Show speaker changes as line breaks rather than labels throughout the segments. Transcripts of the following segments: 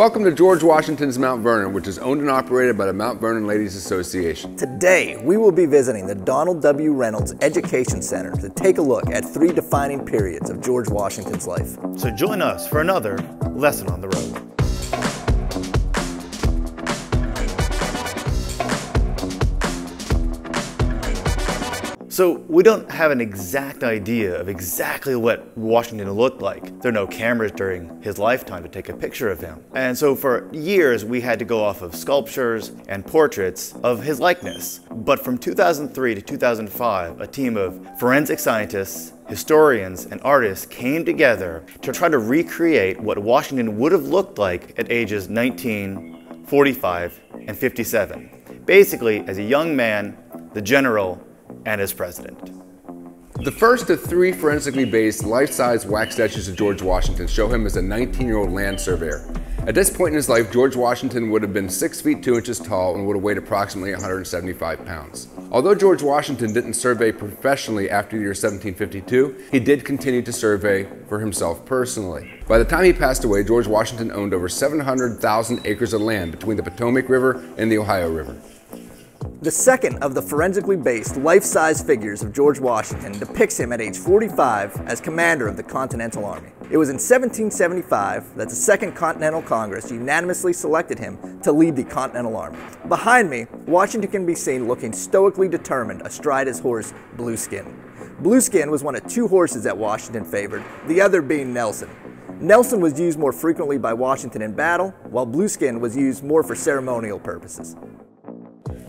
Welcome to George Washington's Mount Vernon, which is owned and operated by the Mount Vernon Ladies Association.
Today, we will be visiting the Donald W. Reynolds Education Center to take a look at three defining periods of George Washington's life.
So join us for another lesson on the road. So we don't have an exact idea of exactly what Washington looked like. There are no cameras during his lifetime to take a picture of him. And so for years we had to go off of sculptures and portraits of his likeness. But from 2003 to 2005, a team of forensic scientists, historians, and artists came together to try to recreate what Washington would have looked like at ages 19, 45, and 57. Basically, as a young man, the general, and as president.
The first of three forensically based life-size wax statues of George Washington show him as a 19-year-old land surveyor. At this point in his life, George Washington would have been 6 feet 2 inches tall and would have weighed approximately 175 pounds. Although George Washington didn't survey professionally after the year 1752, he did continue to survey for himself personally. By the time he passed away, George Washington owned over 700,000 acres of land between the Potomac River and the Ohio River.
The second of the forensically based life-size figures of George Washington depicts him at age 45 as commander of the Continental Army. It was in 1775 that the Second Continental Congress unanimously selected him to lead the Continental Army. Behind me, Washington can be seen looking stoically determined astride his horse, Blueskin. Blueskin was one of two horses that Washington favored, the other being Nelson. Nelson was used more frequently by Washington in battle, while Blueskin was used more for ceremonial purposes.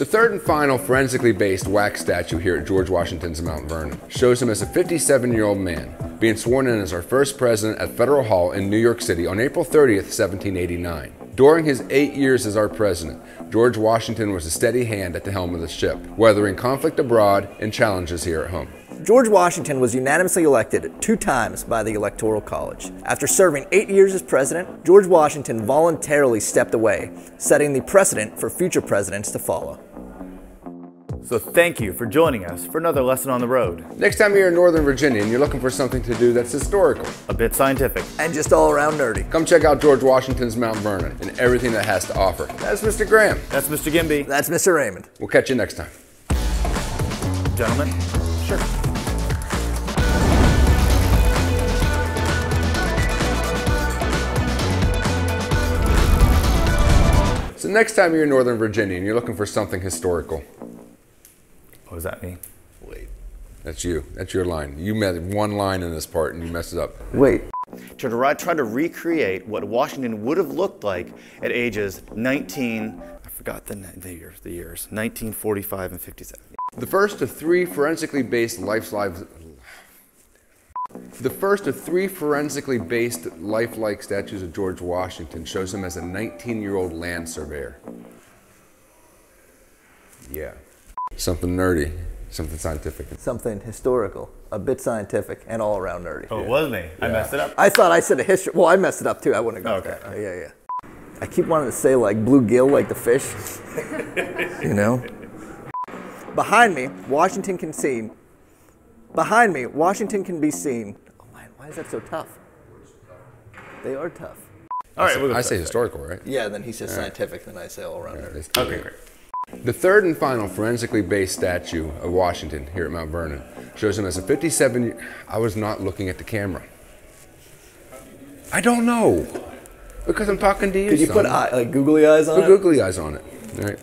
The third and final forensically based wax statue here at George Washington's Mount Vernon shows him as a 57 year old man, being sworn in as our first president at Federal Hall in New York City on April 30th, 1789. During his eight years as our president, George Washington was a steady hand at the helm of the ship, weathering conflict abroad and challenges here at home.
George Washington was unanimously elected two times by the Electoral College. After serving eight years as president, George Washington voluntarily stepped away, setting the precedent for future presidents to follow.
So thank you for joining us for another lesson on the road.
Next time you're in Northern Virginia and you're looking for something to do that's historical,
A bit scientific.
And just all around nerdy.
come check out George Washington's Mount Vernon and everything that has to offer. That's Mr. Graham.
That's Mr. Gimbi.
That's Mr. Raymond.
We'll catch you next time.
Gentlemen.
Sure. So next time you're in Northern Virginia and you're looking for something historical,
What does that mean?
wait, that's you. That's your line. You met one line in this part and you messed it up.
Wait.
To try, try to recreate what Washington would have looked like at ages 19, I forgot the, the years, the years, 1945 and 57.
The first of three forensically based life lives. The first of three forensically based lifelike statues of George Washington shows him as a 19 year old land surveyor. Yeah. Something nerdy, something scientific.
Something historical, a bit scientific, and all around nerdy.
Oh, it was me. I messed it up.
I thought I said a history. Well, I messed it up too. I wouldn't have got
Okay.
that. Yeah, yeah. I keep wanting to say like bluegill, like the fish. you know? Behind me, Washington can see. Behind me, Washington can be seen. Oh man, why is that so tough? They are tough.
All right, we'll
I say historical, right?
Yeah, then he says scientific, then I say all around nerdy.
Okay, great.
The third and final forensically based statue of Washington here at Mount Vernon shows him as a 57 year I was not looking at the camera. I don't know. Because I'm talking to you.
Did you put eye, like googly eyes on it?
Put
it?
googly eyes on it. All right.